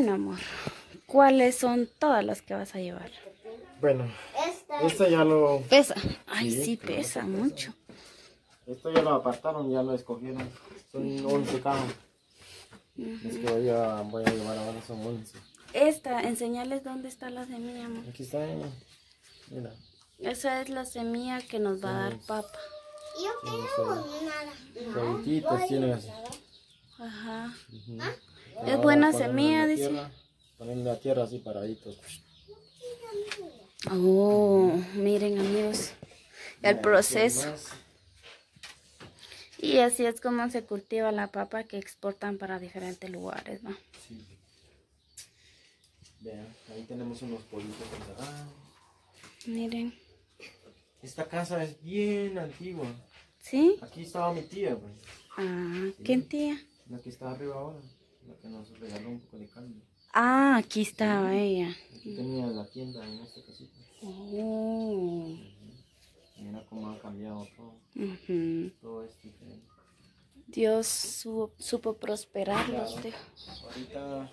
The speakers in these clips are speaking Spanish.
Bueno, amor, ¿cuáles son todas las que vas a llevar? Bueno, esta ya lo... Pesa. Ay, Sí, pesa mucho. Esto ya lo apartaron, ya lo escogieron. Son 11 cajas. Es que voy a, voy a llevar ahora, son 11. Esta, enseñales dónde está la semilla, amor. Aquí está, mira. Esa es la semilla que nos va a dar papa. Yo quiero nada. Huevitos tiene así. Ajá. Ujú. Es buena semilla, la dice. tierra, la tierra así paraditos. Oh, miren, amigos. El proceso. Y así es como se cultiva la papa que exportan para diferentes lugares, ¿no? Sí. Vean, ahí tenemos unos pollitos encerrados. Miren. Esta casa es bien antigua. ¿Sí? Aquí estaba mi tía, pues. Ah, ¿quién tía? La que está arriba ahora. La que nos regaló un poco de carne. Ah, aquí estaba ella. Aquí tenía la tienda en esta casita. Oh. Mira cómo ha cambiado todo. Ujú. Todo es diferente. Dios su- supo prosperarlos. Claro. Ahorita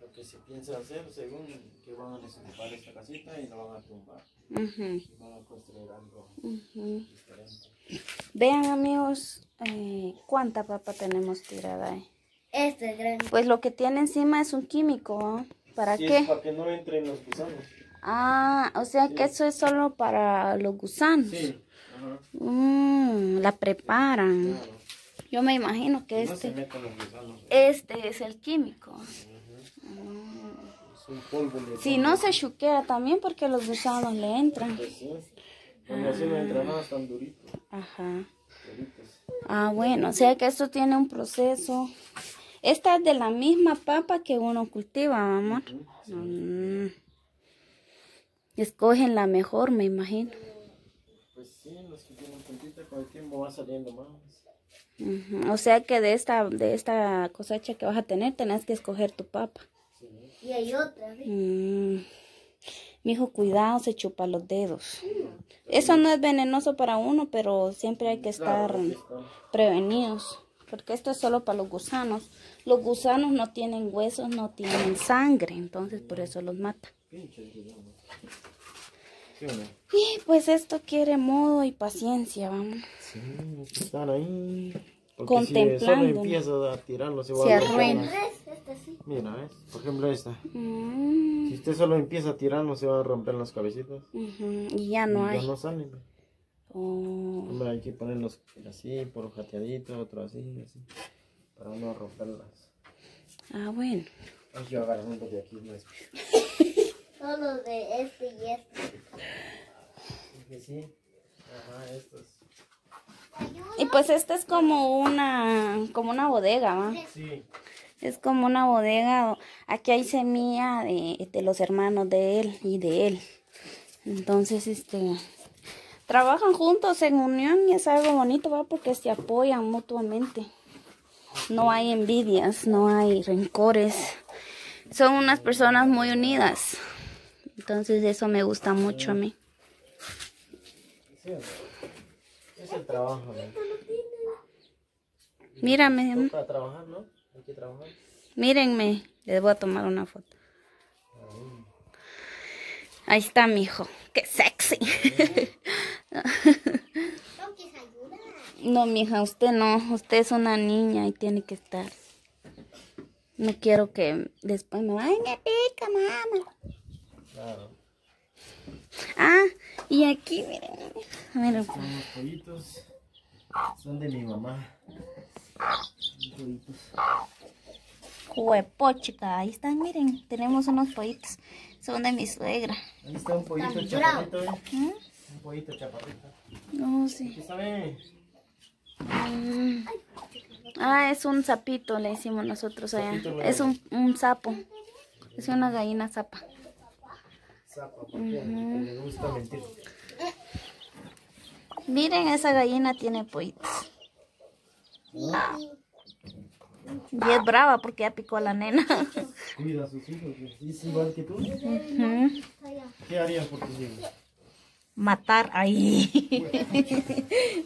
lo que se piensa hacer, según que van a necesitar esta casita y la van a tumbar. Ujú, Y van a construir algo diferente. Vean amigos, eh, cuánta papa tenemos tirada ahí. Este es grande. Pues lo que tiene encima es un químico, ¿ah? ¿Para Sí, qué? es para que no entren los gusanos. Ah, o sea que eso es solo para los gusanos. Sí. Ajá. Mm, la preparan. Claro. Yo me imagino que No este, metan los gusanos. este es el químico. Es un polvo de Si no se chuquea también porque los gusanos le entran. Pues sí. Cuando así no entra nada, están duritos. Ajá. duritos. Ah, bueno, o sea que esto tiene un proceso. Esta es de la misma papa que uno cultiva, amor. Mm. Escogen la mejor, me imagino. Pues sí, los que tienen puntita con el tiempo va saliendo más. O sea que de esta, de esta cosecha que vas a tener, tenés que escoger tu papa. Y hay otra. ¿sí? Mm. Mijo, cuidado, se chupa los dedos. Eso no es venenoso para uno, pero siempre hay que estar prevenidos. Porque esto es solo para los gusanos. Los gusanos no tienen huesos, no tienen sangre, entonces por eso los mata. Y pues esto quiere modo y paciencia, vamos. Sí, hay que estar ahí. Porque si Contemplando. solo empieza a tirarlo, se arruina. Sí. Mira, ¿ves? Por ejemplo esta. Mm, Si usted solo empieza a tirarlo, se van a romper las cabecitas. Y ya no Y ya hay. no salen. Oh, Hombre, hay que ponerlos así, por jateadito, otro así, así. Para no romperlas. Ah, bueno. Ay, yo agarrando de aquí, no es. Solo de este y este. Que sí. Ajá, estos. Y pues esta es como una, como una bodega, ¿va? Sí. Es como una bodega. Aquí hay semilla de, de los hermanos de él y de él. Entonces, este, trabajan juntos en unión y es algo bonito, ¿va? Porque se apoyan mutuamente. No hay envidias, no hay rencores. Son unas personas muy unidas. Entonces, eso me gusta mucho a mí. Es el trabajo, ¿no? Mírame, Para trabajar, ¿no? Hay que trabajar. mírenme. Les voy a tomar una foto. Ahí está mi hijo. ¡Qué sexy! Ayuda. No, mija, usted no. Usted es una niña y tiene que estar. No quiero que después me ay, me pica, mamá. Claro. Ah, y aquí, miren. Miren, Son los pollitos. Son de mi mamá. Los pollitos. Juepochica, ahí están, miren. Tenemos unos pollitos. Son de mi suegra. Ahí está un pollito chaparrito, ¿eh? ¿Mm? Un pollito chaparrito. No, sí. Está, ve. Mm. Ah, es un sapito, le decimos nosotros allá. Es un, un sapo. Es una gallina zapa. Zapa, porque me gusta mentir. Miren, esa gallina tiene pollitos. Y es brava porque ya picó a la nena. Cuida a sus hijos. ¿Es igual que tú? Ujú. ¿Qué harías por tus hijos? Matar ahí.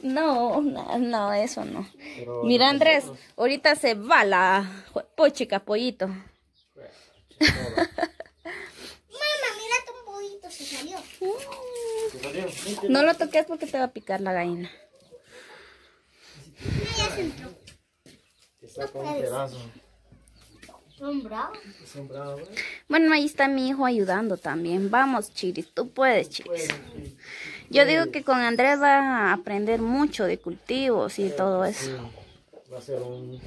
no, no, no, eso no. Pero Mira, Andrés, ahorita se va la pochica, pollito. Mamá, mira un poquito se salió. ¿Te salió? No lo toques porque te va a picar la gallina. Ya se entró. Un pedazo. Son bravos. Son bravos, ¿eh? Bueno, ahí está mi hijo ayudando también. Vamos, Chiris, tú puedes, Chiris. Sí, Yo digo que con Andrés va a aprender mucho de cultivos y todo sí. eso. Va a ser un...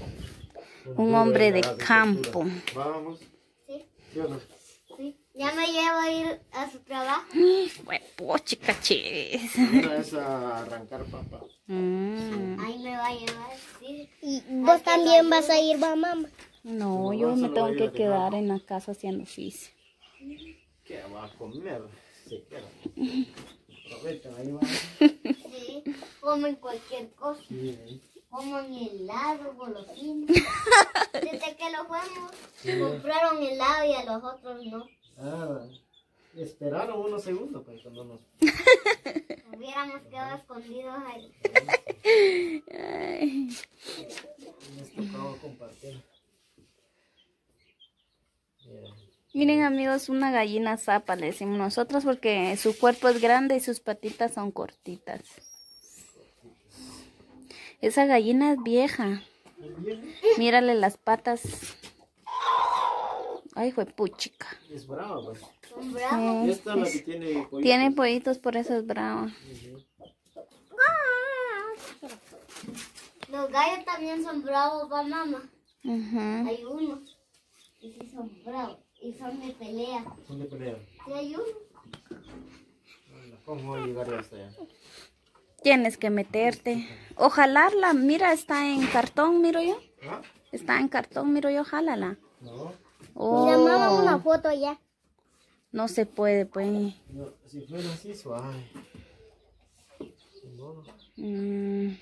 Un duro hombre de la campo. Vamos. Sí, ¿Sí o no? sí. Ya me llevo a ir a su trabajo. Huepo, chica, Chiris. Mira, es a arrancar papa. Mm, Ahí me va a llevar. Sí. ¿Y vos también vas a ir, mamá? No, No, yo me tengo que quedar en la casa haciendo oficio. ¿Qué va a comer? Se queda. Aprovechen, ahí va. Sí. Comen cualquier cosa. Sí, Comen helado, golosinas. Desde que lo fuimos, compraron helado y a los otros no. Ah, esperaron unos segundos pues cuando nos... Hubiéramos quedado escondidos ahí. Ay, Les tocaba compartir. Miren amigos, una gallina zapa le decimos nosotros porque su cuerpo es grande y sus patitas son cortitas. Esa gallina es vieja. Mírale las patas. Ay, fue puchica. Es brava, pues. Esta es la que tiene pollitos. Tiene pollitos, por eso es brava. Los gallos también son bravos, va mamá. Hay unos. Y sí son bravos. Y son de pelea. Son de pelea. Sí hay uno. ¿Cómo voy a llegar hasta allá? Tienes que meterte. O jalarla. Mira, está en cartón, miro yo. ¿Ah? Está en cartón, miro yo, jálala. No. Oh, foto ya. no se puede, pues. no. Si fuera así, suave. No. Mm.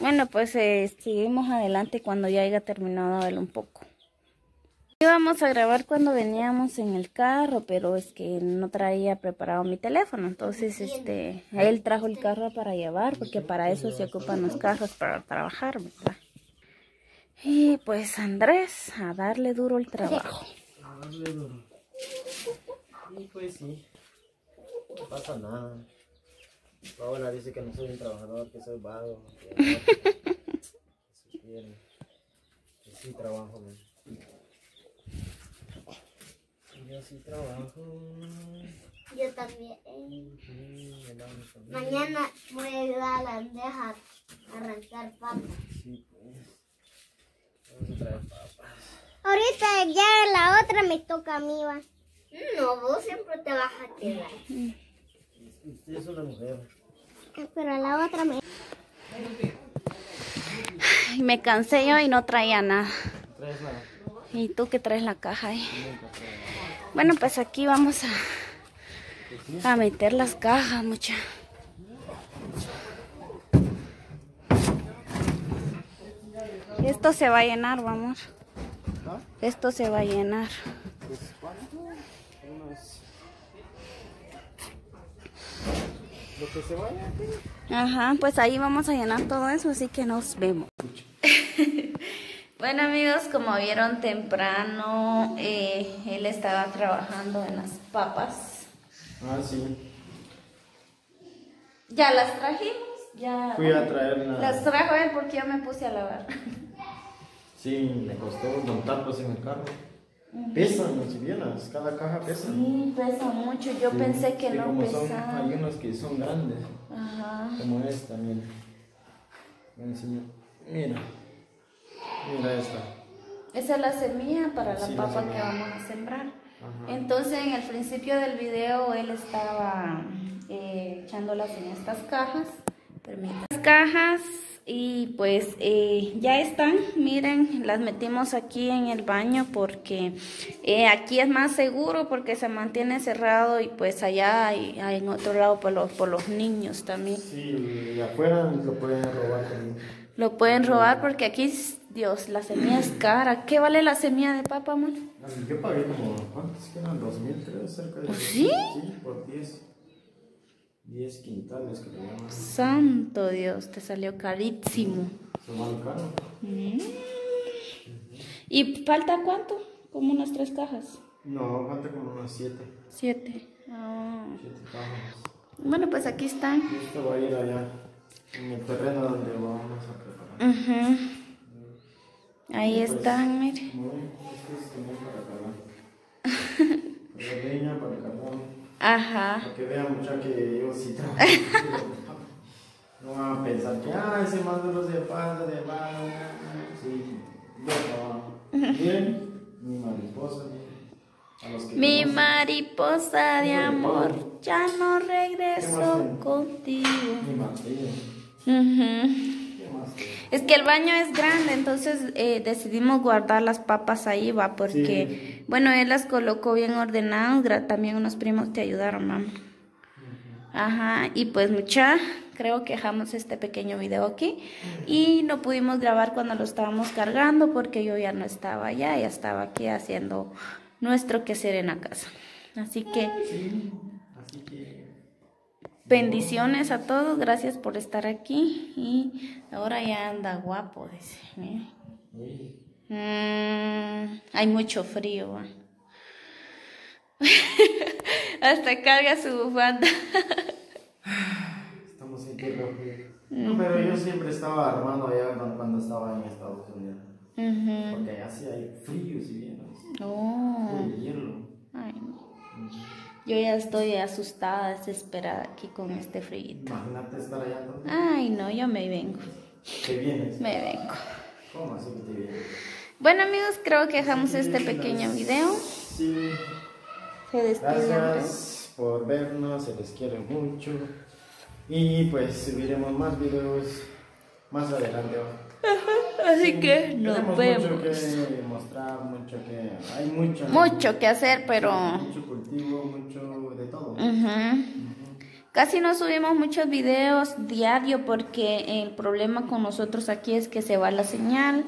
Bueno, pues eh, seguimos adelante cuando ya haya terminado de ver un poco. Íbamos a grabar cuando veníamos en el carro, pero es que no traía preparado mi teléfono. Entonces, este, él trajo el carro para llevar, porque para eso se ocupan los carros para trabajar, ¿verdad? Y pues Andrés, a darle duro el trabajo. A darle duro. Y pues sí. No pasa nada. Paola dice que no soy un trabajador, que soy vago. Que. Que sí trabajo, man. Yo sí trabajo. Yo también. Mañana voy a ayudar a la bandeja a arrancar papas. Sí, pues. Vamos a traer papas. Ahorita ya la otra me toca a mí, va. No, vos siempre te vas a quedar. Usted es una mujer. Pero la otra me... Me cansé yo y no traía nada. Traes la. ¿Y tú que traes la caja ahí? Traes. Bueno, pues aquí vamos a, a meter las cajas, mucha. Esto se va a llenar, vamos. Esto se va a llenar. Lo que se vaya. Ajá, pues ahí vamos a llenar todo eso, así que nos vemos. bueno amigos, como vieron temprano, eh, él estaba trabajando en las papas. Ah, sí. Ya las trajimos, ya. Fui a traer una. Las trajo él porque yo me puse a lavar. Sí, me costó montarlos en el carro. Pesan las chilenas, cada caja pesa. Sí, pesa mucho. Yo Sí, pensé que no como son- hay unos que son grandes, Ajá. como esta, mira. Me enseño. Mira. Mira esta. Esa es la semilla para la Sí, la papa que semilla. vamos a sembrar. Ajá. Entonces, en el principio del video, él estaba eh, echándolas en estas cajas. Permítanme. Las cajas y pues eh, ya están. Miren, las metimos aquí en el baño porque eh, aquí es más seguro porque se mantiene cerrado y pues allá hay, hay en otro lado por los, por los niños también. Sí, y afuera lo pueden robar también. Lo pueden robar porque aquí, Dios, la semilla es cara. ¿Qué vale la semilla de papa, amor? Yo pagué como, ¿cuántos quedan? ¿Dos mil, creo, cerca de... ¿Sí? Sí, por 10. 10 quintales que le llaman. Santo Dios, te salió carísimo. Son más caros. ¿Y falta cuánto? Como unas tres cajas. No, falta como unos siete. Siete. Ah. Siete cajas. Bueno, pues aquí están. Esto va a ir allá, en el terreno donde vamos a preparar. Ujú. Ahí están, mire. Esto es para la leña, para el carbón. Ajá. Para que vean mucha que yo sí trabajo. No van a pensar que, ah, ese más dolor de espalda, de mano. Sí, yo trabajo. Miren, mi mariposa. A los que Mi conocen. mariposa de amor, ya no regreso contigo. Mi martillo. ¿Qué más? Es que el baño es grande, entonces eh, decidimos guardar las papas ahí, va, porque, bueno, él las colocó bien ordenadas, también unos primos te ayudaron, mamá. Ajá, y pues mucha, creo que dejamos este pequeño video aquí y no pudimos grabar cuando lo estábamos cargando porque yo ya no estaba allá, ya estaba aquí haciendo nuestro quehacer en la casa. Así que Sí, así que. Bendiciones a todos, gracias por estar aquí y ahora ya anda guapo, dice. uy, Mm, hay mucho frío. Hasta carga su bufanda. Estamos en tierra fría. No, pero yo siempre estaba armando allá cuando, estaba en Estados Unidos. Porque allá sí hay frío, si bien. Oh, Hay hielo. ay, no. Yo ya estoy asustada, desesperada aquí con este frío. Imagínate estar allá entonces. Ay, no, yo me vengo, ¿Te vienes? me vengo. ¿Cómo así que te vienes? Bueno amigos, creo que dejamos este pequeño video. Sí. Se despiden. Gracias por vernos, se les quiere mucho. Y pues subiremos más videos más adelante. ¿va? Así Sí, que nos vemos. mucho que mostrar, mucho que. Hay mucho. Mucho que hacer, pero... Mucho cultivo, Ujú. Casi no subimos muchos videos diario porque el problema con nosotros aquí es que se va la señal.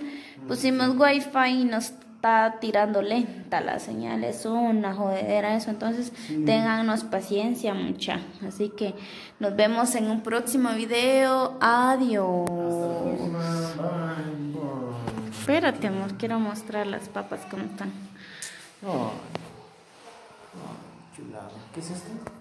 Pusimos wifi y nos está tirando lenta la señal. Es una jodedera eso. Entonces, téngannos paciencia mucha. Así que nos vemos en un próximo video. Adiós. Espérate, amor. Quiero mostrar las papas cómo están. Oh, chulada. ¿Qué es esto?